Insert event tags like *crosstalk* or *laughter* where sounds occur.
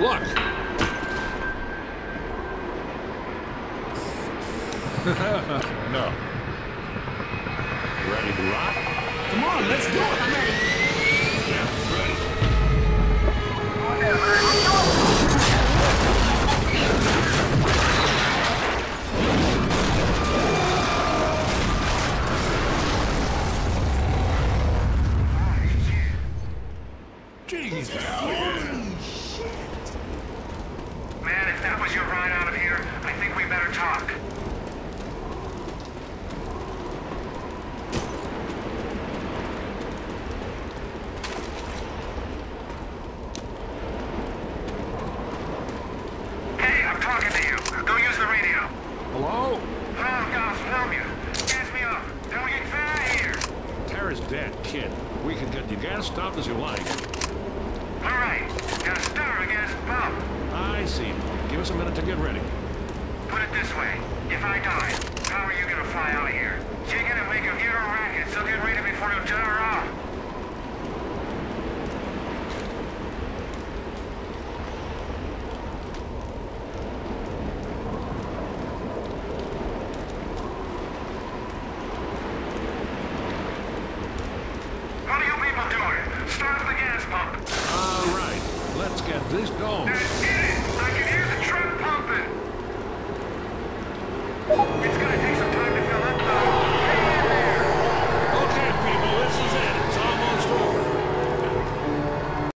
Look. *laughs* No. Ready to rock? Come on, let's do it. I'm ready. Yeah, ready. Jesus. Man, if that was your ride out of here, I think we better talk. Hey, I'm talking to you. Go use the radio. Hello? Gosh, help you. Gas me up. Then we get out of here. Tara's dead, kid. We can get you gas stopped as you like. All right. Got a stunner against pump. I see. Give us a minute to get ready. Put it this way. If I die, how are you gonna fly out of here? Chicken and make a hero racket, so get ready before you turn her off. What are you people doing? Start the gas pump. All right. Let's get this going. That's